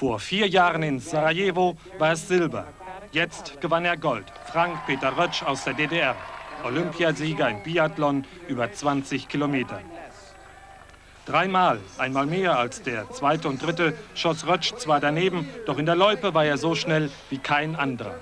Vor vier Jahren in Sarajevo war es Silber. Jetzt gewann er Gold. Frank Peter Rötsch aus der DDR. Olympiasieger im Biathlon über 20 Kilometer. Dreimal, einmal mehr als der zweite und dritte, schoss Rötsch zwar daneben, doch in der Loipe war er so schnell wie kein anderer.